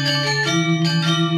Música